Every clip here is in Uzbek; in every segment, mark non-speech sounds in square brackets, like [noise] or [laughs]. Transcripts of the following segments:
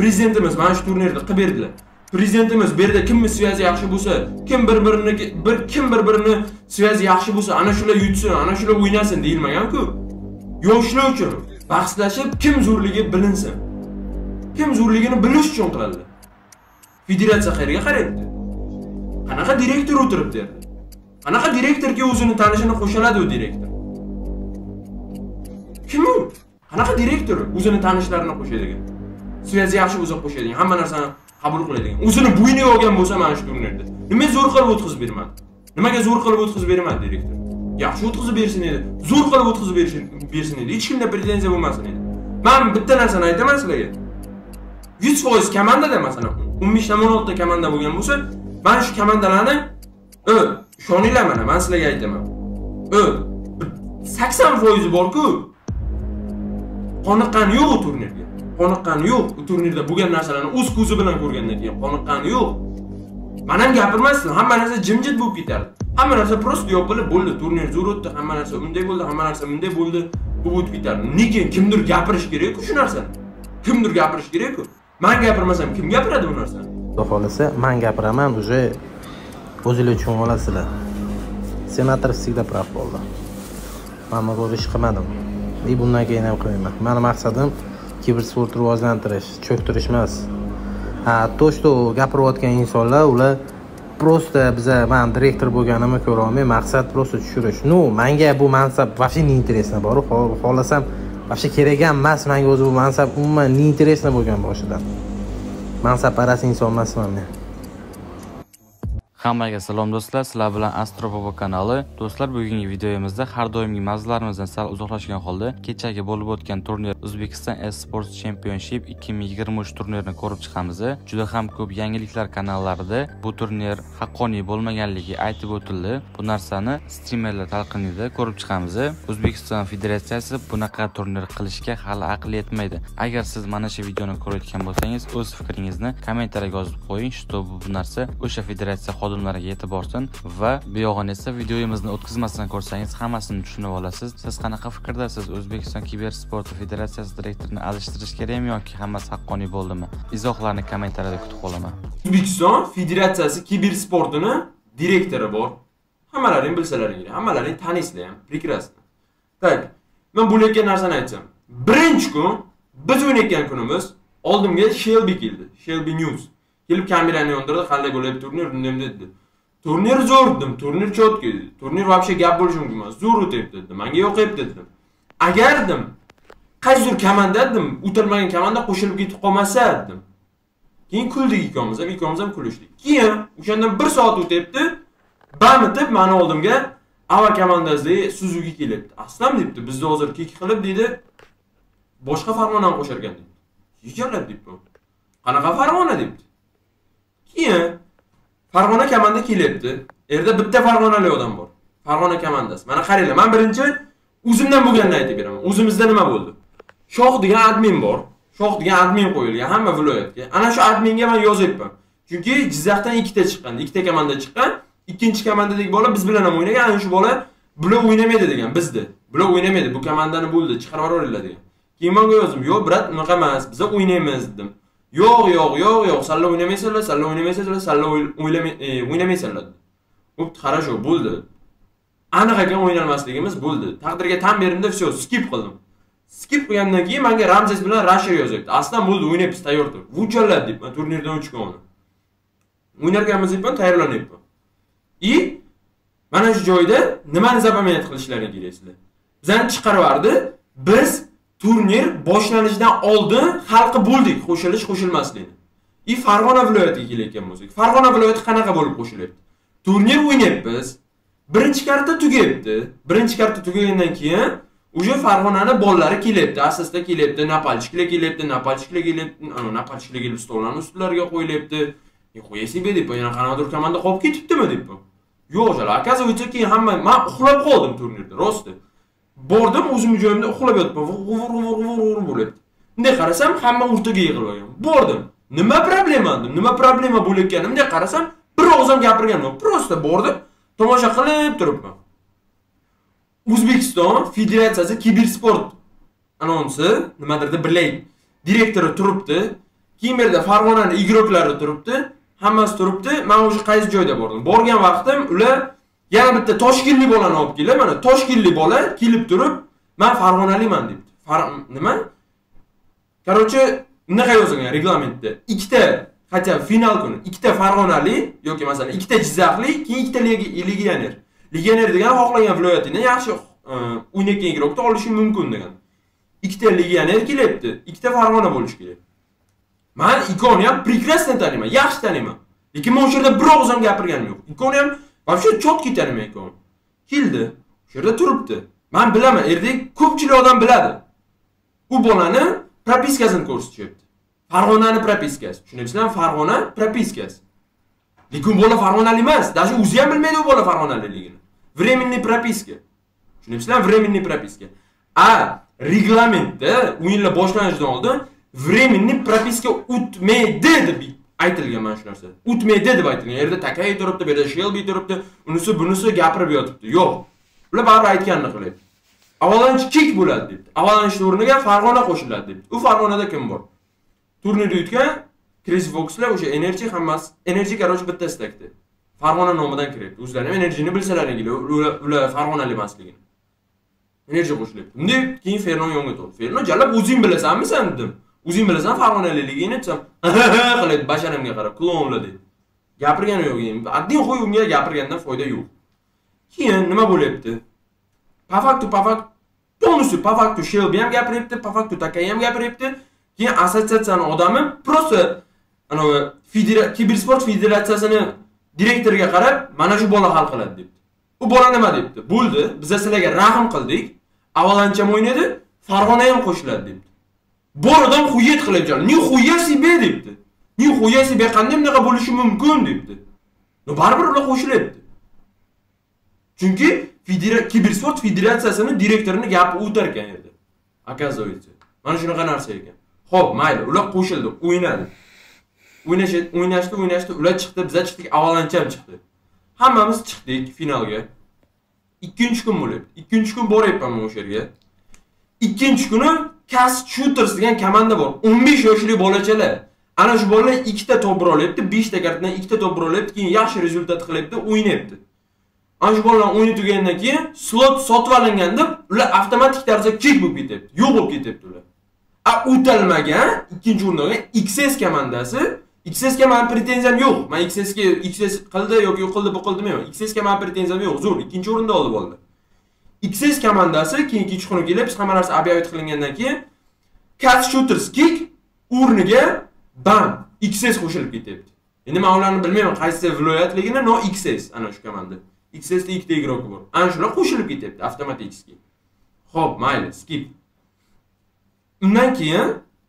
prezidentimiz mana shu turnirni qilib berdilar. Prezidentimiz bu yerda kimni sviyazi yaxshi bo'lsa kim bir birini bir kim bir birini sviyazi yaxshi bo'lsa ana shular yutsin ana shular o'ynasin deyilmaganku. Yoshlar uchun bahslashib kim zo'rligi bilinsin. Kim zo'rligini bilish uchun qiladilar. Federatsiya qayerga qarayapti. Qanaqa direktor o'tiribdi? Yerda qanaqa direktorga o'zini tanishini qo'shiladi u direktor? Kim u? Qanaqa direktor o'zini tanishlarini qo'shadigan? Sizlarga yaxshi bo'lsa qo'shadigan hamma narsani qabul qiladigan. O'zini bo'yniga olgan bo'lsa mana shu turnirda. Nima zo'r qilib o'tkazib bermadi? Nimaga zo'r qilib o'tkazib bermadi direktor? Yaxshi o'tkazib bersin edi zo'r qilib o'tkazib bersin bersin edi. Hech kimda pretenziya bo'lmasin edi. Man bitta narsani aytaman sizlarga. Yuz foiz komandada masalan o'n beshdan o'n oltita komanda bo'lgan bo'lsa mana shu komandalarni u ishoninglar mana man sizlarga aytaman. U sakson foizi borku. Qoniqqani yo'q u turnirga. Qoniqqani yo'q u turnirda bo'lgan narsalarni o'z ko'zi bilan ko'rgandan keyin. Qoniqqani yo'q. Man ham gapirmasdim hamma narsa jimjit bo'lib ketardi. Hamma narsa просто yopilib bo'ldi turnir zo'r o'tdi hamma narsa unday bo'ldi hamma narsa bunday bo'ldi bo'lib o'tib ketardi. Lekin kimdir gapirish kerakku shu narsani. Kimdir gapirish kerakku. Man gapirmasam kim gapiradi bu narsani? Xudo xohlasa man gapiraman уже. O'zinglar tushunib olasizlar. Senator всегда прав bo'ldi. Man bu ish qilmadim. И bundan keyin ham qilmayman. Mani maqsadim kibersport rivojlantirish cho'ktirish emas ha то что gapirayotgan insonlar ular просто biza man direktor bo'lganimni ko'rolmay maqsad просто tushirish. Ну manga bu mansab вообще не интересно boru xohlasam вообще kerak ham emas manga o'zi bu mansab umuman не интересно bo'lgan boshidan. Mansabparast inson emasman men. Hammaga salom do'stlar, sizlar bilan Astro Bobo kanali. Do'stlar, bugungi videomizda har doimgi mavzularimizdan sal uzoqlashgan holda kechagi bo'lib o'tgan turnir Uzbekistan Esports Championship 2023 turnirini ko'rib chiqamiz. Juda ham ko'p yangiliklar kanallarida bu turnir haqqoniy bo'lmaganligi aytib o'tildi. Bu narsani streamerlar talqinida ko'rib chiqamiz. O'zbekiston Federatsiyasi bunaqa turnir qilishga hali aqli yetmaydi. Agar siz mana shu videoni ko'rayotgan bo'lsangiz, o'z fikringizni kommentariyaga yozib qo'ying, чтобы bu narsa o'sha federatsiya xodimlariga yetib borsin va bu yog'ini esa videomizni o'tkazmasdan ko'rsangiz hammasini tushunib olasiz. Siz qanaqa fikrdasiz o'zbekiston kibersport federatsiyasi direktorini alishtirish kerakmi yoki hammasi haqqoniy bo'ldimi? Izohlarni kommentariyada kutib qolaman. O'zbekiston federatsiyasi kibersportini direktori bor. Hammalaring bilsalaring hammalaring taniysizlar ham прекрасно так man bo'layotgan narsani aytsam birinchi kun biz o'ynayotgan kunimiz oldimga shelbi keldi shelbi news. Kelib kamerani yondirdi qanday bo'lyapti turnir bunday dedi. Turnir zo'r dedim turnir четкий turnir вообще gap bo'lishi mumkin emas zo'r o'tyapti dedi. Manga yoqyapti dedim agar dedim qaysidir komanda dedim o'tilmagan komanda qo'shilib ketib qolmasa dedim. Keyin kuldik ikkovimiz ham ikkovimiz ham kulishdik. Keyin o'shandan bir soat o'tyapti bam etib mani oldimga ava komandasidagi suzuki kelyapti. Aslam debdi. Bizni hozir kek qilib deydi boshqa farg'onani qo'shar ekan deydi yig'alab debdi qanaqa farg'ona debdi. Keyin farg'ona komanda kelyapti. Erda bitta farg'onali odam bor. Farg'ona komandasi mana qaranglar man birinchi o'zimdan bo'lganini aytib beraman. O'zimizda nima bo'ldi? Shoh degan admin bor. Shoh degan admin qo'yilgan hamma viloyatga. Ana shu adminga man yozyapman chunki jizzaxdan ikkita chiqqan ikkita komanda chiqqan ikkinchi komandadagi bola biz bilan ham o'ynagan ana shu bola bular o'ynamaydi degan bizda. Bular o'ynamaydi bu komandani bo'ldi chiqarib yuboringlar degan. Keyin manga yozdim yo'q brat unaqa emas biza o'ynaymiz dedim. Yo'q yo'q yo'q yo'q salla o'ynamaysanlar salla o'ynamaysanlar salla o'ynamaysizlar e, bo'pti хорошо bo'ldi. Aniq ekan o'ynalmasligimiz bo'ldi. Taqdirga tan berimda все skip qildim. Skip qilgandan keyin menga ramzes bilan rasher yozyapti aslan bo'ldi o'ynaymiz tayyor tur vuchallar deyapman turnirdan o'chgan uni. O'ynarkanmiz deyapman tayyorlanyapman. И mana shu joyda nimani zapomenat qilishlaring kerak sizlar. Bizani chiqarib yubordi. Biz turnir boshlanishidan oldin hal qilib bo'ldik. Qo'shilish qo'shilmaslikni и farg'ona viloyatiga kelayotgan bo'lsak farg'ona viloyati qanaqa bo'lib qo'shilyapti? Turnir o'ynayapmiz. Birinchi karta tugayapti. Birinchi karta tugagandan keyin уже farg'onani bolalari kelyapti. Asta asta kelyapti napalchiklar kelyapti napalchiklar kelyapti napalchiklar kelib stollarni ustilariga qo'yilyapti e, qo'ya себе deyapman yana qanaqadir komanda qolib ketibdimi deb yo'q оказывается keyin hamma man uxlab qoldim turnirda rosti bordim o'zimni joyimda uxlab yotibman. G'uvur g'uvur g'uvur bo'lyapti bunday qarasam hamma o'rtaga yig'ilib olgan bordim. Nima problema dedim nima problema bo'layotganini bunday qarasam bir og'iz ham gapirganim yo'q просто bordim tomosha qilib turibman. O'zbekiston federatsiyasi kibersport anonsi nimadirda bilay direktori turibdi. Keyin bu yerda farg'onani igroklari turibdi. Hammasi turibdi. Man уже qaysi joyda bordim? Borgan vaqtim ular yana bitta toshkentlik bolani olib kelinglar mana toshkentlik bola kelib turib man farg'onaliman debdi. Nima? Короче bunaqa yozilgan reglamentda. Ikkita хотя final kuni ikkita farg'onali yoki masalan ikkita jizzaxlik keyin ikkita legioner. Legioner degani xohlagan viloyatingdan yaxshi e, o'ynayotgan igrokni olishing mumkin degan. Ikkita legioner kelyapti ikkita farg'ona bo'lishi kerak. Man ikkovini ham прекрасно taniyman yaxshi taniyman lekin men o'sha yerda bir og'iz ham gapirganim yo'q. Ikkovini ham вообще cho'tki taniyman ikkovini keldi o'sha yerda turibdi man bilaman erdek ko'pchilik odam biladi u bolani propiskasini ko'rsatishyapti farg'onani propiskasi tushunyapsizlarmi farg'ona propiskasi lekin u bola farg'onalik emas даже o'zi ham bilmaydi u bola farg'onaliligini временный propiska tushunyapsizlarmi временный propiska a reglamentda o'yinlar boshlanishidan oldin временный propiska o'tmaydi deb aytilgan mana shu narsa. O'tmaydi deb aytilgan. Yerda takay turibdi bu yerda shelbi turibdi. Unisi bunisi gapirib yotibdi. Yo'q. Ular baribir aytganini qilyapti avalanche kik bo'ladi debdi. Avalanche o'rniga farg'ona qo'shiladi debdi. U farg'onada kim bor? Turnirni yutgan kris foxlar o'sha energy hammasi energy короче bitta stakda farg'ona nomidan kiryapti. O'zlari ham energyni bilsalaring ular farg'onalik emasligini. Energy qo'shilyapti bunday keyin ferno yonga to'ldi. Ferno jalab o'zing bilasanmi san dedim. O'zing bilasan farg'onaliligingni desam [laughs] qilyapti basharamga qarab klonla deydi gapirgani yo'q endi. Qo'y unga gapirgandan foyda yo'q. Keyin nima bo'lyapti? По факту по факту полностью по факту shelbi ham gapiryapti по факту takay ham gapiryapti. Keyin assotsiatsiyani odami просто anavi federa- kibersport federatsiyasini direktoriga qarab mana shu bola hal qiladi debdi. U bola nima? debdi. Bo'ldi biza sizlarga rahm qildik avalancha ham o'ynadi farg'ona ham qo'shiladi debdi. Bor odam xuyet qilyapti nihuya себе debdi. Nihuya себе qanday bunaqa bo'lishi mumkin debdi. No baribir ular qo'shilyapti chunki kibersport federatsiyasini direktorini gapi o'tar ekan yerda. Оказывается. Mana shunaqa narsa ekan. Ho'p mayli ular qo'shildi o'ynadi. O'ynashdi o'ynashdi o'ynashdi ular chiqdi biza chiqdik avalanche ham chiqdi. Hammamiz chiqdik finalga. Ikkinchi kun bo'lyapti. Ikkinchi kun boryapman man o'sha yerga ikkinchi kuni cast shooters degan komanda bor. 15 yoshli bolachalar. Ana shu bolalar ikkita to'p olyapti 5 ta kartadan ikkita to'p olyapti keyin yaxshi rezultat qilyapti o'ynayapti. Ana shu bolalar o'yini tugagandan keyin slot sotib olinganda ular avtomatik tarzda kick bo'lib ketyapti yo'q bo'lib ketyapti ular. A o'talmagan ikkinchi o'rinda olgan xs komandasi. Xs ga mani pretenziyam yo'q. Man xs ga xs qildi yoki yo'q qildi bu qildi demayman xs ga mani pretenziyam yo'q. Zo'r ikkinchi o'rinda oldi. XS komandasi keyin kechqurun kelib hamma narsa объявить qilingandan keyin Cat Shooters kick o'rniga bam XS qo'shilib ketyapti. Endi men ularni bilmayman qaysi viloyatligini, no XS ana shu komanda. XS da ikkita igrok bor. Ana shular qo'shilib ketyapti avtomatik. Xo'p, mayli, skip. Undan keyin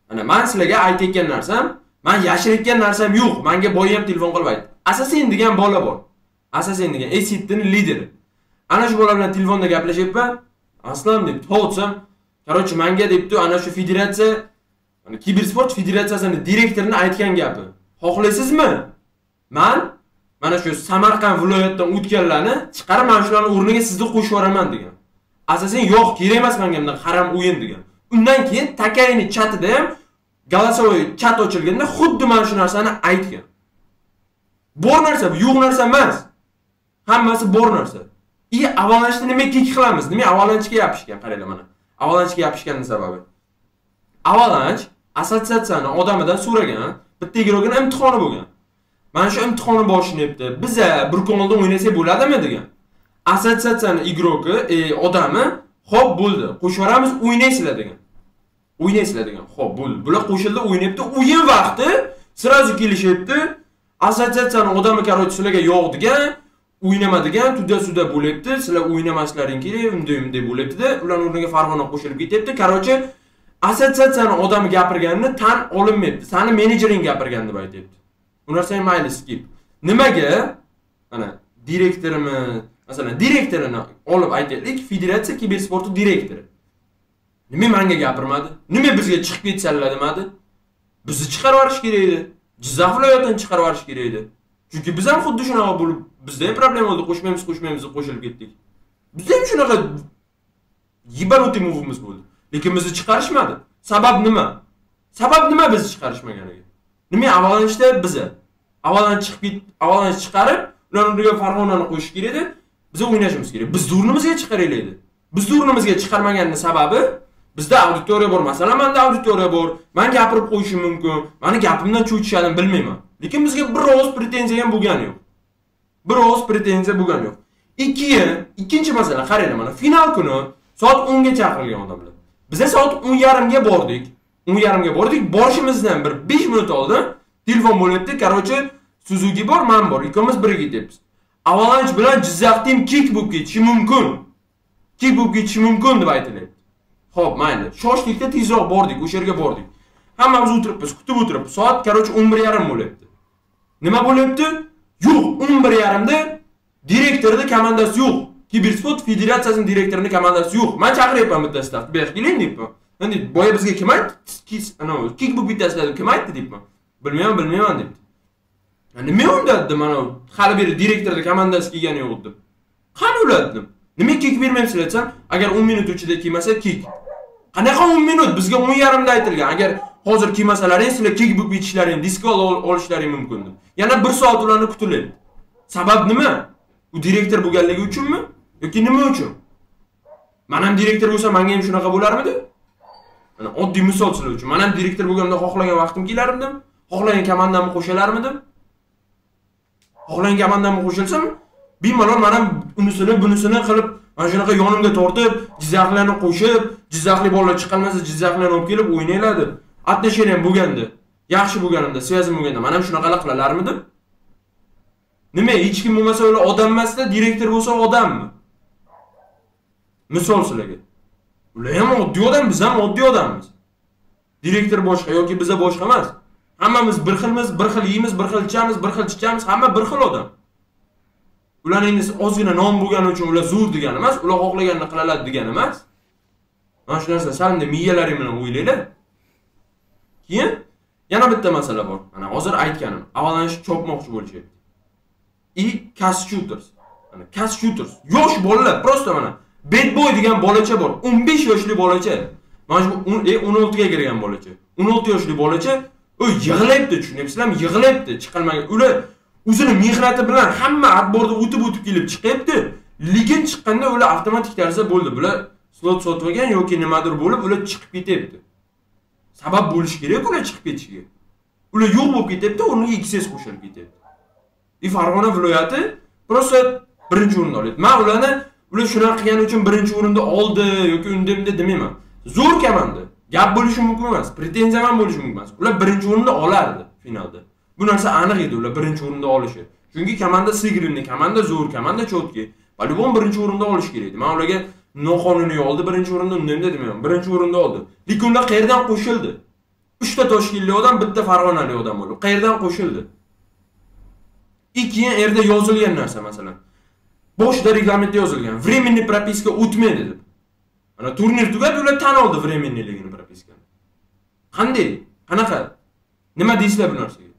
ana men sizlarga aytayotgan narsam, men yashirayotgan narsam yo'q. Menga boya ham telefon qilib aytdi. Assassin degan bola bor. Assassin degan Acid-ning lideri. Ana shu bola bilan telefonda gaplashyapman aslan deb tovutsam короче manga debdi ana shu federatsiya mana kibersport federatsiyasini direktorini aytgan gapi. Xohlaysizmi? Man mana shu samarqand viloyatidan o'tganlarni chiqarib mana shularni o'rniga sizni qo'shib yuboraman degan. Asosan yo'q kerak emas menga bunaqa haram o'yin degan. Undan keyin takayni chatida ham голосовой chat ochilganda xuddi mana shu narsani aytgan. Bor narsa bu yo'q narsa emas. Hammasi bor narsa. И avalanchni nima kek qilamiz. Nima avalanchga yopishgan. Qaranglar mana. Avalanchga yopishganni sababi. Avalanch assotsiatsiyani odamidan so'ragan bitta igrokini imtihoni bo'lgan. Mana shu imtihonni boshlanyapti biza bir kun oldin o'ynasak bo'ladimi degan. Assotsiatsiyani igroki e, odami ho'p bo'ldi. Qo'shib yuboramiz o'ynaysizlar degan. O'ynaysizlar degan. Ho'p bo'ldi. Bular qo'shildi o'ynayapti. O'yin vaqti сразу kelishyapti. Assotsiatsiyani odami короче sizlarga yo'q degan. O'ynamadigan tuda suda bo'lyapti. Sizlar o'ynamasliklaring kerak unday bunday bo'lyaptida ularni o'rniga farg'ona qo'shilib ketyapti. Короче assotsiatsiyani odami gapirganini tan olinmayapti. Sani menejering gapirgan deb aytyapti. Bu narsa ham mayli skip. Nimaga? Mana direktorimi? Masalan direktorini olib aytaylik. Federatsiya kibersporti direktori. Nima manga gapirmadi? Nima bizga chiqib ketsanlar demadi? Bizni chiqarib yuborish kerak edi. Jizzax viloyatini chiqarib yuborish kerak edi. Chunki biz ham xuddi shunaqa bo'lib bizda ham problema bo'ldi qo'shmaymiz qo'shmaymiz deb qo'shilib ketdik bizda ham shunaqa ебанутый muvimiz bo'ldi lekin bizni chiqarishmadi sabab nima? Sabab nima bizni chiqarishmaganiga nima? Avvalanishda biza avalanch chiqib ket avalanch chiqarib ular o'rniga farg'onani qo'yish kerak edi. Biza o'ynashimiz kerak. Bizni o'rnimizga chiqaraylik edi bizni o'rnimizga chiqarmaganini sababi bizda auditoriya bor masalan manda auditoriya bor. Man gapirib qo'yishim mumkin. Mani gapimdan cho'chishadimi bilmayman. Lekin bizga bir og'iz pretenziya ham bo'lgani yo'q. Bir og'iz pretenziya bo'lgani yo'q. Ikki ikkinchi masala qaranglar mana final kuni soat o'nga chaqirilgan odamlar. Biza soat o'n yarimga bordik. O'n yarimga bordik borishimizdan bir besh minut oldin telefon bo'lyapti короче suzuki bor man bor ikkovimiz birga ketyapmiz. Avalanch bilan jizzaxda ham kik bo'lib ketishi mumkin. Kik bo'lib ketishi mumkin deb aytilyapti. Ho'p mayli. Shoshlikda tezroq bordik o'sha yerga bordik. Hammamiz o'tiribmiz kutib o'tiribmiz. Soat короче o'n bir yarim bo'lyapti. Nima bo'lyapti? Yo'q o'n bir yarimda direktorni komandasi yo'q. Kibersport federatsiyasini direktorini komandasi yo'q. Man chaqiryapman bitta stavka bu yoqqa keling deyapman endi boya bizga kim aytdi? Anavi kik bu bittasida kim aytdi deyapman bilmayman bilmayman debdi. Nima unda dedim anavi hali beri direktorni komandasi kelgani yo'q deb. Qani ular dedim nima kik bermaymizlar desam agar o'n minut ichida kiymasa kik qanaqa o'n minut? Bizga o'n yarimda aytilgan. Agar hozir kiymasalaring, sizlar kik bo'lib ketishlaring diskol olishlaring mumkin deb. Yana bir soat ularni kutilyapti sabab nima? U direktor bo'lganligi uchunmi? Yoki nima uchun? Man ham direktor bo'lsam manga ham shunaqa bo'larmidi? Mana oddiy misol sizlar uchun. Man ham direktor bo'lganimda xohlagan vaqtim kelarmidim xohlagan komandamni qo'shalarmidim? Xohlagan komandamni qo'shilsam bemalol mana unisini bunisini qilib mana shunaqa yonimga tortib jizzaxlarni qo'shib jizzaxlik bolalar chiqolmasa jizzaxlarni olib kelib o'ynanglar deb ham bo'lganda yaxshi bo'lganimda связim bo'lganda mana ham shunaqalar qilalarmidi nima hech kim bo'lmasa ular odam emasda direktor bo'lsa odammi misol sizlarga. Ular ham oddiy odam biz ham oddiy odammiz. Direktor boshqa yoki biza boshqa emas. Hammamiz bir xilmiz bir xil yeymiz bir xil ichamiz bir xil ichamiz hamma bir xil odam. Ular endi ozgina nom bo'lgani uchun ular zo'r degani emas ular xohlaganini qiladi degani emas. Mana shu narsa salimda miyalaring bilan o'ylanglar keyin yana bitta masala bor. Mana hozir aytganim avalanche chopmoqchi bo'lishyapti. И cast shooters. Mana cast shooters. Yosh bolalar просто mana. Bed boy degan bolacha bor. 15 yoshli bolacha. Mana shu 16 e, ga kirgan bolacha. 16 yoshli bolacha. U yig'layapti tushunyapsizlarmi? Yig'layapti. Chiqilmagan. Ular o'zini mehnati bilan hamma отборni o'tib o'tib kelib chiqyapti. Lekin chiqqanda ular avtomatik tarzda bo'ldi. Bular slot sotib olgan yoki nimadir bo'lib ular chiqib ketyapti. Sabab bo'lishi kerak ular chiqib ketishiga. Ular yo'q bo'lib ketyapti o'rniga xs qo'shilib ketyapti. И farg'ona viloyati просто birinchi o'rinda olyapti. Man ularni ular shunaqa qilgani uchun birinchi o'rinda oldi yoki unda bunda demayman. Zo'r komanda gap bo'lishi mumkin emas pretenziya ham bo'lishi mumkin emas. Ular birinchi o'rinda olardi finalda. Bu narsa aniq edi ular birinchi o'rinda olishi. Chunki komanda sigrinni komanda zo'r komanda четкий по birinchi o'rinda olish kerak edi. Man ularga noqonuniy oldi birinchi o'rinda unda bunda demayman birinchi o'rinda oldi. Lekin ular qayerdan qo'shildi? Uchta toshkentlik odam bitta farg'onalik odam bo'lib qayerdan qo'shildi? И keyin yerda yozilgan narsa masalan. Boshida reglamentda yozilgan временный propiska o'tmaydi deb mana turnir tugadi ular tan oldi временныйligini propiskani qanday? Qanaqa? Nima deysizlar bu narsaga?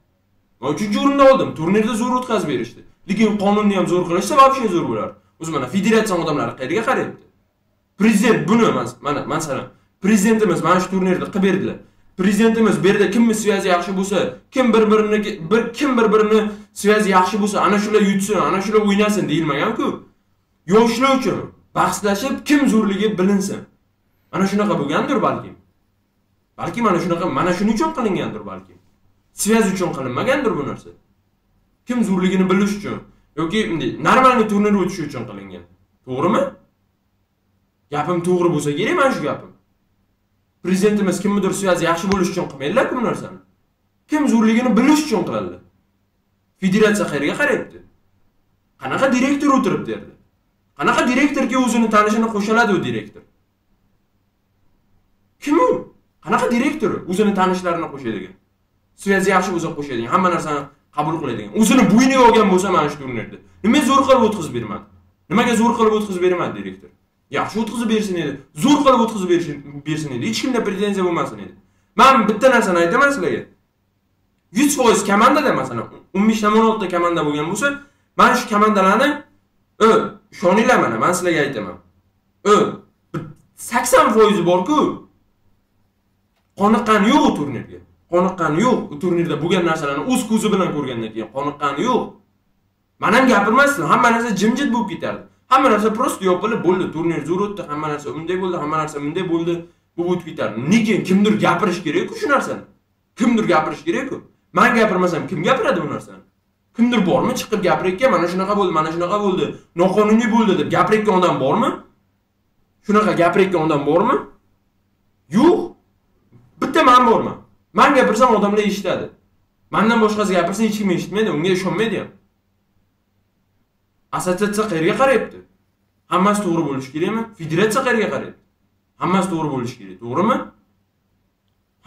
Va uchinchi o'rinda oldim. Turnirda zo'r o'tkazib berishdi. Lekin qonunni ham zo'r qilishsa вообще zo'r bo'lardi. O'zi mana federatsiya odamlari qayerga qarayapti? Prezident buni mana masalan prezidentimiz mana shu turnirni qilib berdilar. Prezidentimiz bu yerda kimni связи yaxshi bo'lsa kim bir birini bir kim bir birini связи yaxshi bo'lsa ana shular yutsin ana shular o'ynasin deyilmaganku. Yoshlar uchun bahslashib kim zo'rligi bilinsin. Mana shunaqa bo'lgandir balkim. Balki mana shunaqa mana shuning uchun qilingandir balki связь uchun qilinmagandir bu narsa. Kim zo'rligini bilish uchun yoki bunday normalniy turnir o'tishi uchun qilingan. To'g'rimi? Gapim to'g'ri bo'lsa kerak mana shu gapim. Prezidentimiz kimnidir связи yaxshi bo'lish uchun qilmaydilarku bu narsani. Kim zo'rligini bilish uchun qiladilar federatsiya qayerga qarayapti. Qanaqa direktor o'tiribdi yerda qanaqa direktorga o'zini tanishini qo'shiladi u direktor? Kim u? Qanaqa direktor o'zini tanishlarini qo'shadigan связи yaxshi bo'lsa qo'shadigan hamma narsani qabul qiladigan. O'zini bo'yniga olgan bo'lsa mana shu turnirda. Nima zo'r qilib o'tkazib bermadi? Nimaga zo'r qilib o'tkazib bermadi direktor? Yaxshi o'tkazib bersin edi zo'r qilib o'tkazib bersin edi. Hech kimda pretenziya bo'lmasin edi. Man bitta narsani aytaman sizlarga. Yuz foiz komandada masalan o'n beshdan o'n oltita komanda bo'lgan bo'lsa mana shu komandalarni ishoninglar mana man sizlarga aytaman. Sakson foizi borku. Qoniqqani yo'q u turnirga. Qoniqqani yo'q u turnirda bo'lgan narsalarni o'z ko'zi bilan ko'rgandan keyin. Qoniqqani yo'q. Man ham gapirmasdim hamma narsa jimjit bo'lib ketardi. Hamma narsa просто yopilib bo'ldi turnir zo'r o'tdi hamma narsa unday bo'ldi hamma narsa bunday bo'ldi bu o'tib ketardi. Lekin kimdir gapirish kerak-ku shu narsani. Kimdir gapirish kerak-ku. Man gapirmasam kim gapiradi bu narsani? Kimdir bormi chiqib gapirayotgan mana shunaqa bo'ldi mana shunaqa bo'ldi noqonuniy bo'ldi deb gapirayotgan odam bormi? Shunaqa gapirayotgan odam bormi? Yo'q. Bitta man borman man gapirsam odamlar eshitadi mandan boshqasi gapirsa hech kim eshitmaydi unga ishonmaydi ham assotsiatsiya qayerga qarayapti hammasi to'g'ri bo'lishi kerakmi federatsiya qayerga qarayapti hammasi to'g'ri bo'lishi kerak to'g'rimi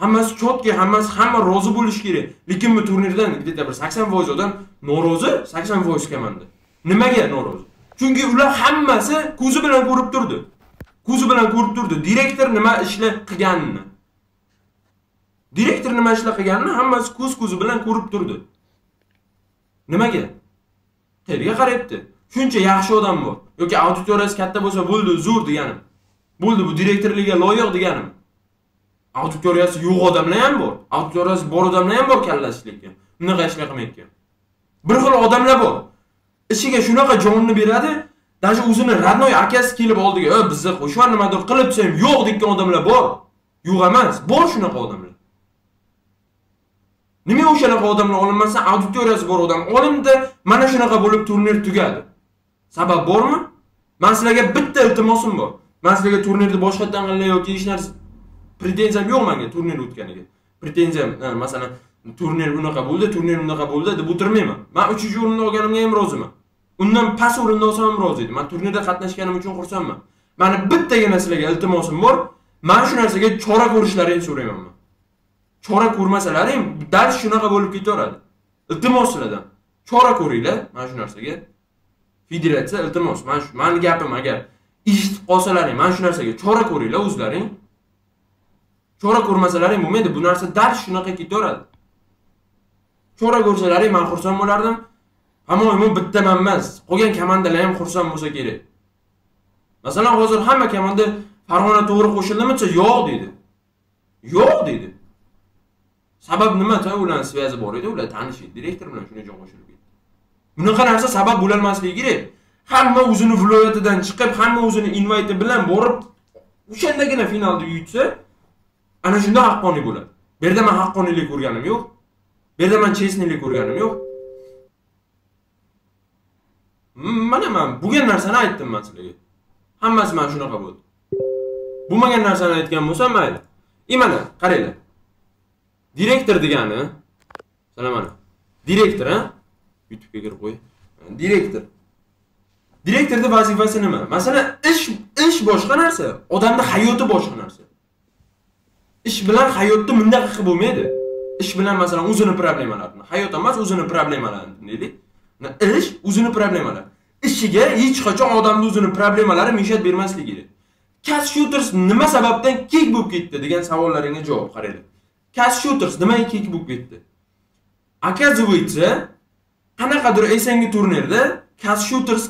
hammasi четкий hammasi hamma rozi bo'lishi kerak lekin bu turnirdan где то bir sakson foiz odam norozi sakson foiz komanda nimaga norozi chunki ular hammasi ko'zi bilan ko'rib turdi ko'zi bilan ko'rib turdi direktor nima ishlar qilganini direktor nima ishlar qilganini hammasi ko'z ko'zi bilan ko'rib turdi. Nimaga? Qayerga qarayapti. Shuncha yaxshi odam bor. Yoki auditoriyasi katta bo'lsa bo'ldi zo'r deganim. Bo'ldi bu direktorlikka loyiq deganim. Auditoriyasi yo'q odamlar ham bor. Auditoriyasi bor odamlar ham bor kallasi ishlayotgan bunaqa ishlar qilmayotgan bir xil odamlar bor. Ishiga shunaqa jonni beradi даже o'zini родной akasi kelib oldiga bizni qo'shvar nimadir qilib desam yo'q degan odamlar bor. Yo'q emas bor shunaqa odamlar. Nima o'shanaqa odamlar olinmasa auditoriyasi bor odam olindi mana shunaqa bo'lib turnir tugadi. Sabab bormi? Man sizlarga bitta iltimosim bor. Man sizlarga turnirni boshqatdan qilinglar yoki hech narsa pretenziyam yo'q menga turnir o'tganiga. Pretenziyam masalan turnir unaqa bo'ldi turnir unaqa bo'ldi deb o'tirmayman. Man uchinchi o'rinni olganimga ham roziman. Undan past o'rinda olsam ham rozi edim. Man turnirda qatnashganim uchun xursandman. Mani bittagina sizlarga iltimosim bor. Mana shu narsaga chora ko'rishlaringni so'rayman chora chora ham dars shunaqa bo'lib ketaveradi. Iltimos sizlardan chora ko'ringlar mana shu narsaga. Federatsiya iltimos mana shu mani gapim agar eshitib qolsalaring mana shu narsaga chora ko'ringlar o'zlaring. Chora ko'rmasalaring bo'lmaydi bu narsa dars shunaqa ketaveradi. Chora ko'rsalaring man xursand bo'lardim. Hamoyim bitta man emas qolgan komandalar ham xursand bo'lsa kerak. Masalan hozir hamma komanda farg'ona to'g'ri qo'shildimi yo'q deydi yo'q deydi sabab nima? Ularni связи bor edi ular tanishidi direktor bilan shuning uchun qo'shilib ketdi. Bunaqa narsa sabab bo'lolmasligi kerak. Hamma o'zini viloyatidan chiqib hamma o'zini invayti bilan borib o'shandagina finalda yutsa ana shunda haqqoniy bo'ladi. Bu yerda man haqqoniylik ko'rganim yo'q. Bu yerda man честныйlik ko'rganim yo'q. Mana man bo'lgan narsani aytdim man sizlarga. Hammasi mana shunaqa bo'ldi. Bo'lmagan narsani aytgan bo'lsam mayli. И mana qaranglar. Direktor degani. Mana mana direktor a youtubega kirib qo'y. Direktor. Direktorni vazifasi nima? Masalan ish ish boshqa narsa odamni hayoti boshqa narsa. Ish bilan hayotni bundaqa qilib bo'lmaydi. Ish bilan masalan o'zini problemalarini hayot emas o'zini problemalarini deylik. Ish o'zini problemalari ishiga hech qachon odamni o'zini problemalari mishat bermasligi kerak. Cash nima sababdan kek bo'lib ketdi degan savollaringga javob qaranglar cash shooters nimaga kek bo'lib ketdi? Оказывается qanaqadir esangi turnirda cash shooters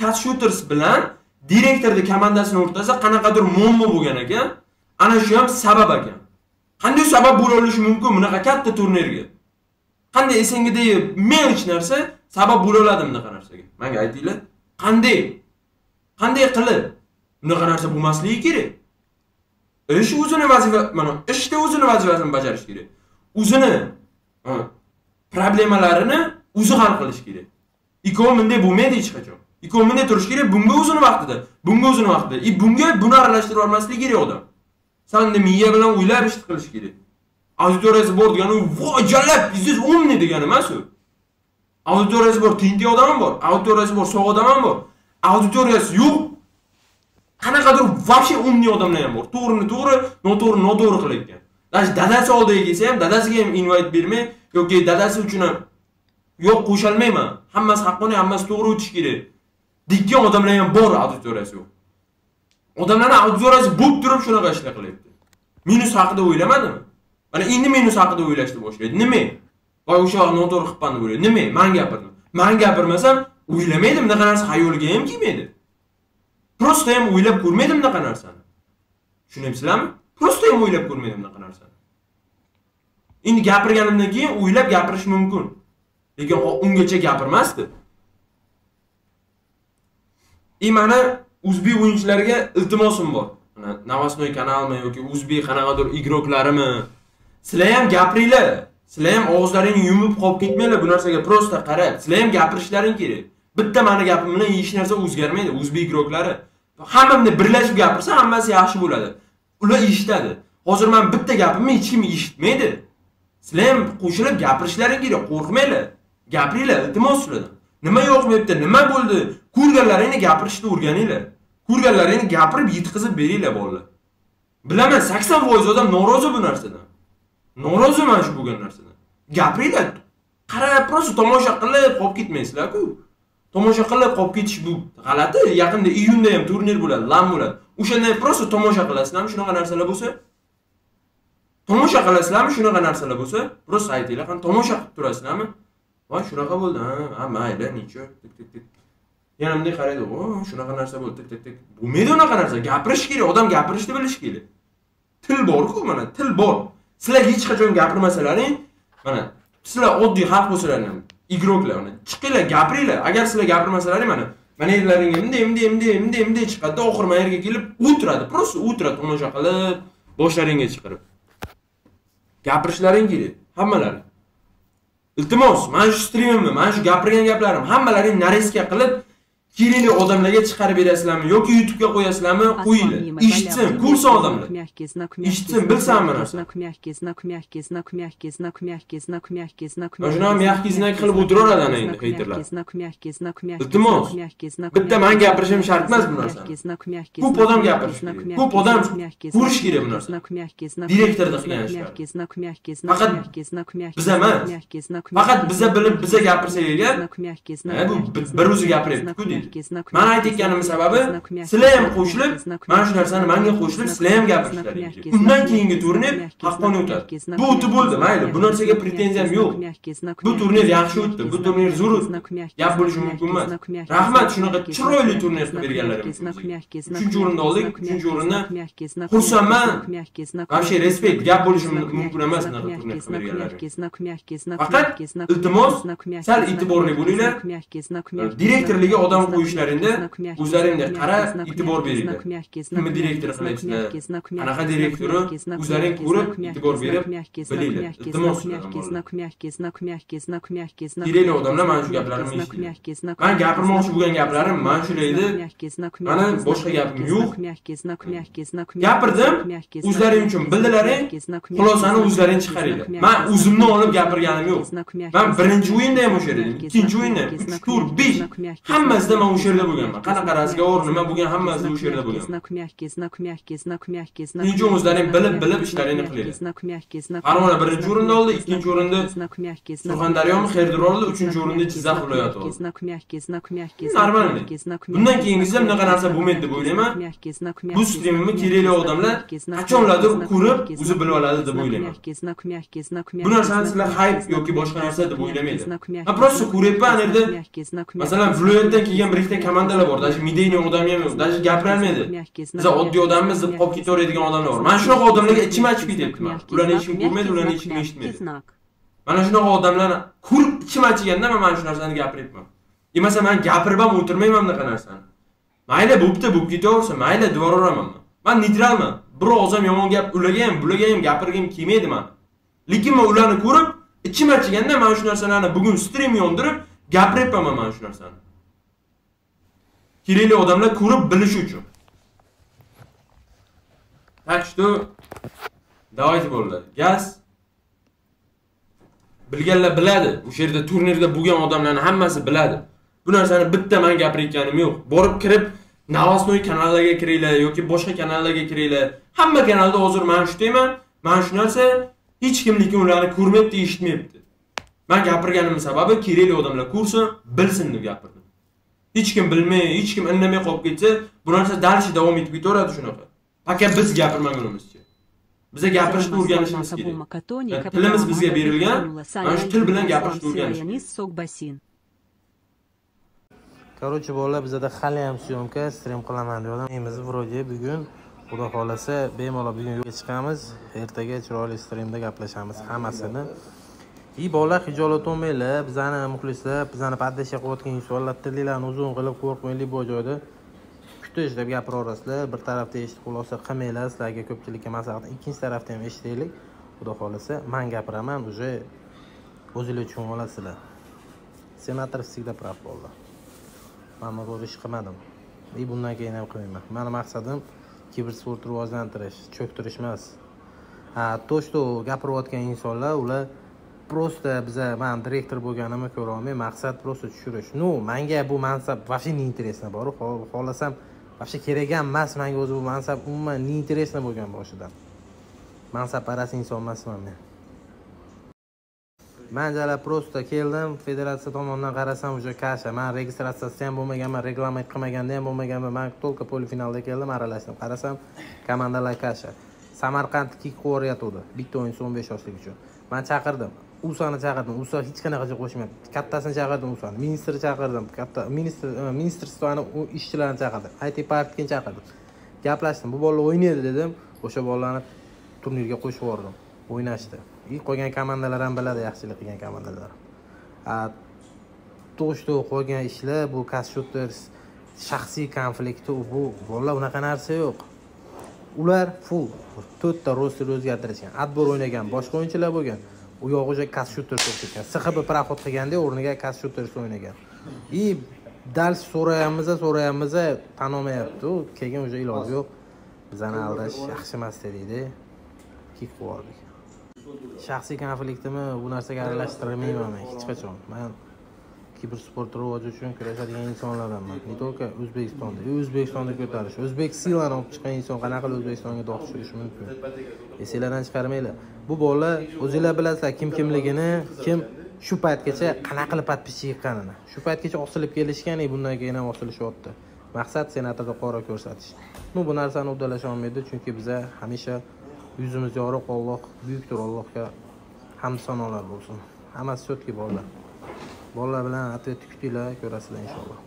cash shooters bilan direktorni komandasini o'rtasida qanaqadir muammo bo'lgan ekan. Ana shu ham sabab ekan. Qanday sabab bo'la olishi mumkin bunaqa katta turnirga? Qanday esingidagi мелочь narsa sabab bo'la oladi bunaqa narsaga. Manga aytinglar. Qanday? Qanday qilib? Bunaqa narsa bo'lmasligi kerak. Ish o'zini vazifa mana ishda o'zini vazifasini bajarish kerak. O'zini problemalarini o'zi hal qilish kerak. Ikkovi bunday bo'lmaydi hech qachon. Ikkovi bunday turishi kerak bunga o'zini vaqtida bunga o'zini vaqtida. И bunga buni aralashtirib olmasligi kerak odam. Sanda miya bilan o'ylab ish qilish kerak. Auditoriyasi bor degani voy jallab bizdez умный degani emas u. Auditoriyasi bor tentak odam ham bor. Auditoriyasi bor sog' odam ham bor. Auditoriyasi yo'q qanaqadir вообще умный odamlar ham bor. To'g'rini to'g'ri noto'g'rini noto'g'ri qilayotgan. Даже dadasi oldiga kelsa ham dadasiga ham invayt bermay yoki dadasi uchun ham yo'q qo'sholmayman hammasi haqqoniy hammasi to'g'ri o'tishi kerak. Deydigan odamlar ham bor auditoriyasi yo'q. Odamlarni auditoriyasi bo'lib turib shunaqa ishlar qilyapti. Minus haqida o'ylamadimi? Mana endi minus haqida o'ylashni boshlaydi. Nima? Voy o'sha noto'g'ri qilibman deb o'ylaydi nima? Man gapirdim. Man gapirmasam o'ylamaydi. Bunaqa narsa xayoliga ham kelmaydi. Просто ham o'ylab ko'rmadim unaqa narsani. Tushunyapsizlarmi просто ham o'ylab ko'rmadim unaqa narsani. Endi gapirganimdan keyin o'ylab gapirish mumkin. Lekin ungacha gapirmasdi. И mana o'zbek o'yinchilarga iltimosim bor. Mana новостной kanalmi yoki o'zbek qanaqadir igroklarimi? Sizlar ham gapiringlar. Sizlar ham og'izlaringni yumib qolib ketmanglar bu narsaga просто qarab. Sizlar ham gapirishlaring kerak. Bitta mani gapim bilan hech narsa o'zgarmaydi. O'zbek igroklari hammamni birlashib gapirsa hammasi yaxshi bo'ladi. Ular eshitadi. Hozir man bitta gapimni hech kim eshitmaydi. Sizlar ham qo'shilib gapirishlaring kerak qo'rqmanglar. Gapiringlar iltimos sizlardan nima yo'q bu yerda nima bo'ldi? Ko'rganlaringni gapirishni o'rganinglar. Ko'rganlaringni gapirib yetkazib beringlar bolalar. Bilaman sakson foiz odam norozi bu narsadan. Norozi mana shu bo'lgan narsadan. Gapiringlar qarab просто tomosha qilib qolib ketmaysizlarku. Tomosha qilib qolib ketish bu g'alati. Yaqinda iyunda ham turnir bo'ladi lam bo'ladi. O'shanda просто tomosha qilasizlarmi shunaqa narsalar bo'lsa? Tomosha qilasizlarmi shunaqa narsalar bo'lsa? Просто aytinglar qani tomosha qilib turasizlarmi? Voy shunaqa bo'ldi ha mayli ничего yana bunday qaraydi o shunaqa narsa bo'ldi tik tik tik. Bo'lmaydi unaqa narsa gapirish kerak odam gapirishni bilishi kerak. Til borku mana til bor. Sizlar hech qachon gapirmasalaring mana sizlar oddiy xalq bo'lsalaring ham igroklar chiqinglar gapiringlar agar sizlar gapirmasalaring mana mana yerlaringga bunday bunday bunday bunday bunday chiqadida oxiri mana yerga kelib o'tiradi просто o'tiradi tomosha qilib boshlaringga chiqarib gapirishlaring kerak hammalari iltimos mana shu strimimni mana shu gapirgan gaplarim hammalaring narezka qilib kerakli odamlarga chiqarib berasizlarmi yoki youtubega qo'yasizlarmi qo'yinglar eshitsin ko'rsin odamlar eshitsin narsa mana shunaqa mягкий знак qilib o'tiraveradi ana endi heyterlar iltimos bitta man gapirishim shart emas bu narsani ko'p odam gapirishi kerak ko'p odam ko'rish kerak bu narsani direktorda qilgan ishlar faqat biza emas faqat biza bilib biza gapirsak "Ha, bu bi- bir o'zi gapiryapti-ku" deydi mani aytayotganim sababi sizlar ham qo'shilib mana shu narsani manga qo'shilib sizlar ham gapirishlaring kerak undan keyingi turnir haqqoniy o'tadi bu o'tib bo'ldi mayli bu narsaga pretenziyam yo'q bu turnir yaxshi o'tdi bu turnir zo'r o'tdi gap bo'lishi mumkin emas rahmat shunaqa chiroyli turnir qilib berganlaringiz uchinchi o'rinda oldik uchinchi o'rinda xursandman вообще respekt gap bo'lishi mumkin emas bunaqa turnir qilib berganlaringiz faqat iltimos sal e'tiborli bo'linglar direktorlarga odam qo'yishlaringda o'zlaringga qarab e'tibor beringlar kimni direktor qilyapsizlar qanaqa direktori o'zlaring ko'rib e'tibor berib bilinglar iltimos kerakli odamlar mana shu gaplarimni eshitinglar man gapirmoqchi bo'lgan gaplarim mana shular edi mana boshqa gapim yo'q gapirdim o'zlaring uchun bildilaring xulosani o'zlaring chiqaringlar man o'zimni olib gapirganim yo'q man birinchi o'yinda ham o'sha yerda ikkinchi o'yinda uch to'rt besh hammasida man o'sha yerda bo'lganman qanaqa razgovor nima bo'lgan hammasida o'sha yerda bo'lganman shuning uchun o'zlaring bilib bilib ishlaringni qilinglar farg'ona birinchi o'rinda oldi ikkinchi o'rinda surxondaryomi xerdor oldi uchinchi o'rinda jizzax viloyati oldi Normalniy. bundan keyingisida bunaqa narsa bo'lmaydi deb o'ylayman bu strimimni kerakli odamlar qachonlardir ko'rib o'zi bilib oladi deb o'ylayman bu narsani sizlar hayp yoki boshqa narsa deb o'ylamaydi man просто ko'ryapman yerda masalan viloyatdan kelgan bir ikkita komandalar bor даже медийный odam ham yo'q. Даже gapirolmaydi biza oddiy odammiz deb qolib ketaveradigan odamlar bor. Mana shunaqa odamlarga ichim achib ketyapti man. Ularni hech kim ko'rmaydi ularni hech kim eshitmaydi mana shunaqa odamlarni ko'rib ichim achiganda man mana shu narsani gapiryapman. E masalan man gapirib ham o'tirmayman bunaqa narsani. Mayli bo'pti bo'lib ketaversin. Mayli devoraveraman man. Man neytralman. Bir og'iz ham yomon gap ularga ham bularga ham gapirgim kelmaydi man. Lekin man ularni ko'rib ichim achiganda mana shu narsalarni bugun strim yondirib gapiryapman mana shu narsani. Kerakli odamlar ko'rib bilishi uchun. Так что давайте bo'ldi gaz bilganlar biladi o'sha yerda turnirda bo'lgan odamlarni hammasi biladi. Bu narsani bitta man gapirayotganim yo'q. Borib kirib новостной kanallarga kiringlar yoki boshqa kanallarga kiringlar hamma kanalda hozir men shu deyman mana shu narsa hech kim lekin ularni ko'rmayapti eshitmayapti man gapirganimni sababi kerakli odamlar ko'rsin bilsin deb gapirdim. Hech kim bilmay hech kim indamay qolib ketsa bu narsa dальше davom etib ketaveradi shunaqa. Пока biz gapirmagunimizcha biza gapirishni o'rganishimiz kerak. Tilimiz bizga berilgan mana shu til bilan gapirishni o'rganish короче bolalar bizada hali ham syomka stream qilaman deyapman biz вроде bugun xudo xohlasa bemalol bugun yo'lga chiqamiz. Ertaga chiroyli streamda gaplashamiz hammasini и bolalar hijolat olmanglar bizani muxlislar bizani поддержка qilayotgan insonlar tilinglarni uzun qilib qo'rqmanglar bu joyda kutish deb gapiraverasizlar. Bir tarafda eshitib xulosa qilmanglar sizlarga ko'pchilikka maslahat ikkinchi tarafda ham eshitaylik. Xudo xohlasa man gapiraman уже o'zinglar tushunib olasizlar. Senator всегда прав bo'ldi. Man bunaqa ish qilmadim. И bundan keyin ham qilmayman. Mani maqsadim kibersportni rivojlantirish cho'ktirish emas. Ha то что gapirayotgan insonlar ular просто biza man direktor bo'lganimni ko'rolmay maqsad просто tushirish. Ну manga bu mansab вообще не интересно boru xohlasam вообще kerak ham emas manga o'zi bu mansab umuman не интересно bo'lgan boshidan. Mansabparast inson emasman men man jala просто keldim federatsiya tomonidan qarasam уже kasha. Man registratsiyasi ham bo'lmaganman reglament qilmaganda ham bo'lmaganman man только polifinalda keldim aralashdim. Qarasam komandalar kasha. Samarqand kick yuboryotgandi bitta o'yin o'n besh yoshlik uchun. Man chaqirdim. Usani chaqirdim. Usa hech qanaqacha qo'shmayapti. Kattasini chaqirdim usani ministrni chaqirdim. Katta ministr e, ministrstvoni ishchilarini chaqirdim. It parkni chaqirdim. Gaplashdim. Bu bolalar o'ynaydi dedim. O'sha bolalarni turnirga qo'shib yubordim. O'ynashdi. И qolgan komandalar ham biladi yaxshilik qilgan komandalar. То qolgan ishlar bu shooters shaxsiy konflikti bu bolalar unaqa narsa yo'q. Ular fu to'rtta roster o'zgartirishgan. Отбор o'ynagan boshqa o'yinchilar bo'lgan. U yog'i уже shooters bo'lib ketgan sxb проход qilganda o'rniga shooters o'ynagan. И дальше so'rayapmiz so'rayapmiz tan olmayapti keyin уже iloji yo'q. Bizani aldash yaxshi emas dedikda kik qilib yubordik shaxsiy konfliktimni bu narsaga aralashtirmayman men hech qachon. Man kibersport rivoji uchun kurashadigan insonlardanman не только o'zbekistonda. E, И o'zbekistonni ko'tarish. O'zbek silani olib chiqqan inson qanaqa qilib o'zbekistonga dog' tushirishi mumkin? Esinglardan chiqarmanglar. Bu bola o'zinglar bilasizlar kim kimligini kim shu paytgacha qanaqa qilib подписчик yiqqanini. Shu paytgacha osilib kelishgan и bundan keyin ham osilishyapti maqsad senatorda qora ko'rsatish. Ну bu narsani uddalasha olmaydi chunki biza hamisha yuzimiz yorug' olloh buyukdir allohga hamd sanolar bo'lsin. Hammasi четкий bolalar bolalar bilan ответni kutinglar ko'rasizlar inshaalloh.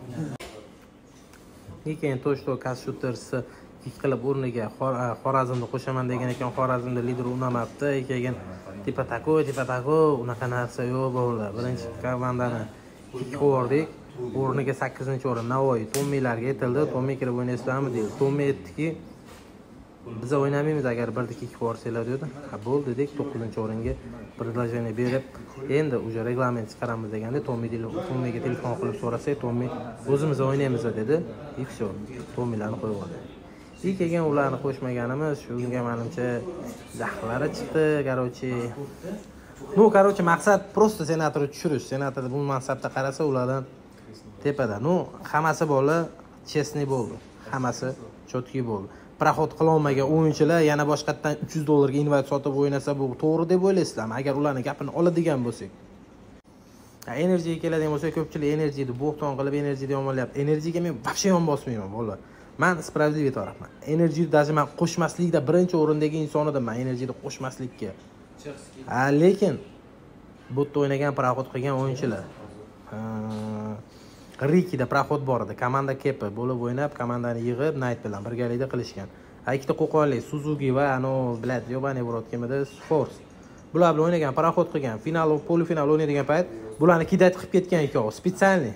Keyin то что kashutersni kik o'rniga xorazmni qo'shaman degan ekan xorazmda lider unamabdi keyin типа tako типа tako unaqa narsa yo'q bolalar birinchi komandani kik o'rniga sakkizinchi o'rin navoiy tommilarga aytildi tommi kirib o'ynaysizlarmi deydi. Tommi aytdiki biz o'ynamaymiz agar birdiki ikki qilib yuborsanglar dedi ha bo'ldi dedik. To'qqizinchi o'ringa предложение berib endi уже reglament chiqaramiz deganda tommiga telefon qilib so'rasak tommi o'zimiz o'ynaymiz dedi. И все tommilarni qo'yib yubordi keyin ularni qo'shmaganimiz shu shunga manimcha jahllari chiqdi. Короче ну короче maqsad просто senatorni tushirish. Senator bu mansabda qarasa ulardan tepada. Ну hammasi bola честный bo'ldi. Hammasi четкий bo'ldi. Проход qilolmagan o'yinchilar yana boshqatdan uch yuz dollarga invayt sotib o'ynasa bu to'g'ri deb o'ylaysizlarmi? Agar ularni gapini oladigan bo'lsak. Energiyaga keladigan bo'lsak ko'pchilik energiyani bo'xton qilib energiyani yomonlayapti. Energiyaga men вообще yon bosmayman bolalar man справедливый tarafman energiyani даже man qo'shmaslikda birinchi o'rindagi inson edim man energiyani qo'shmaslikka. Lekin bu yerda o'ynagan проход qilgan o'yinchilar. Rikida проход bor edi. Komanda kepi bo'lib o'ynab komandani yig'ib nayt bilan birgalikda qilishgan. Ikkita qo'qonlik suzuki va anavi блядь ебаный в рот kim edi force bular bilan o'ynagan проход qilgan final polifinal o'ynaydigan payt bularni kidat qilib ketgan ikkovi специальный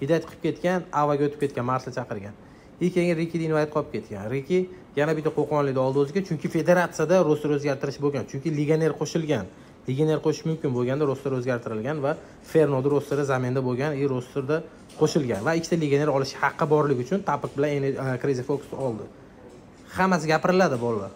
kidat qilib ketgan avaga o'tib ketgan marsni chaqirgan. И keyin rikini invayt qolib ketgan. Riki yana bitta qo'qonlikni oldi o'ziga chunki federatsiyada roster o'zgartirish bo'lgan chunki legioner qo'shilgan. Legioner qo'shish mumkin bo'lganda roster o'zgartirilgan va fernodi rosteri zaminda bo'lgan и rosterda qo'shilgan va ikkita legioner olish haqqi borligi uchun tapiq bilan e, crazy fox oldi. Hammasi gapiriladi bolalar.